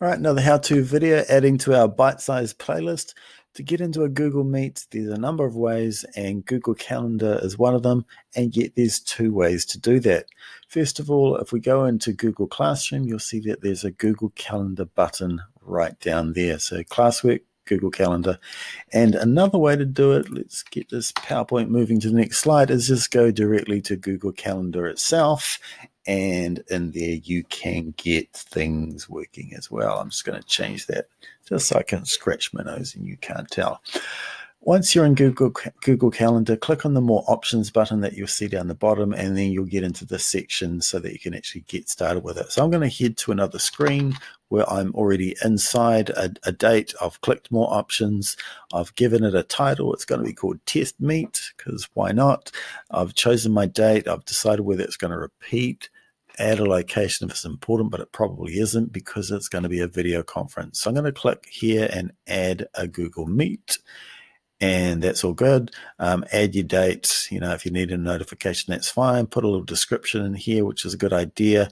All right, another how-to video adding to our bite-sized playlist. To get into a Google Meet, there's a number of ways, and Google Calendar is one of them. And yet, there's two ways to do that. First of all, if we go into Google Classroom, you'll see that there's a Google Calendar button right down there. So, classwork, Google Calendar. And another way to do it, let's get this PowerPoint moving to the next slide, is just go directly to Google Calendar itself. And in there, you can get things working as well. I'm just going to change that just so I can scratch my nose and you can't tell. Once you're in Google Google Calendar, click on the More Options button that you'll see down the bottom, and then you'll get into this section so that you can actually get started with it. So I'm going to head to another screen where I'm already inside a, a date. I've clicked More Options. I've given it a title. It's going to be called Test Meet because why not? I've chosen my date. I've decided whether it's going to repeat add a location if it's important, but it probably isn't because it's going to be a video conference. So I'm going to click here and add a Google Meet and that's all good. Um, add your dates. You know, if you need a notification, that's fine. Put a little description in here, which is a good idea.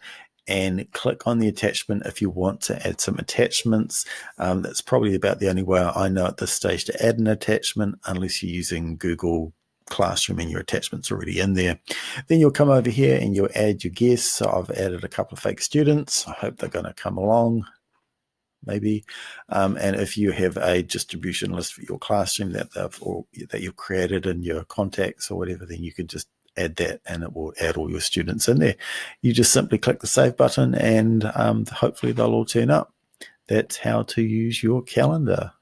And click on the attachment if you want to add some attachments. Um, that's probably about the only way I know at this stage to add an attachment, unless you're using Google Classroom and your attachment's already in there. Then you'll come over here and you'll add your guests. So I've added a couple of fake students. I hope they're going to come along maybe. Um, and if you have a distribution list for your classroom that they've or that you've created in your contacts or whatever, then you can just add that and it will add all your students in there. You just simply click the save button and um, hopefully they'll all turn up. That's how to use your calendar.